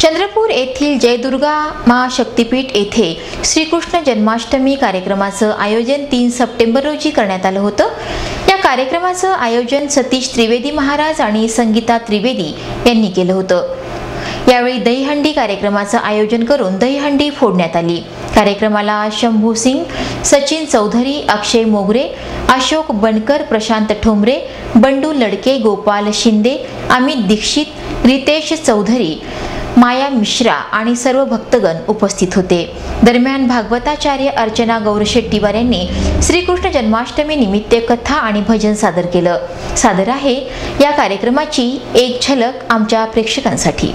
चंद्रपूर येथील जयदुर्गा महाशक्तीपीठ येथे श्रीकृष्ण जन्माष्टमी कार्यक्रमाचं आयोजन तीन सप्टेंबर रोजी करण्यात आलं होतं. या कार्यक्रमाचं आयोजन सतीश त्रिवेदी महाराज आणि संगीता त्रिवेदी यांनी केलं होतं. यावेळी दहीहंडी कार्यक्रमाचं आयोजन करून दहीहंडी फोडण्यात आली. कार्यक्रमाला शंभू सिंग सचिन चौधरी अक्षय मोगरे अशोक बनकर प्रशांत ठोंबरे बंडू लडके गोपाल शिंदे अमित दीक्षित रितेश चौधरी माया मिश्रा आणि सर्व भक्तगण उपस्थित होते. दरम्यान भागवताचार्य अर्चना गौरशेट्टीवार यांनी श्रीकृष्ण जन्माष्टमी निमित्त कथा आणि भजन सादर केलं. सादर आहे या कार्यक्रमाची एक झलक आमच्या प्रेक्षकांसाठी.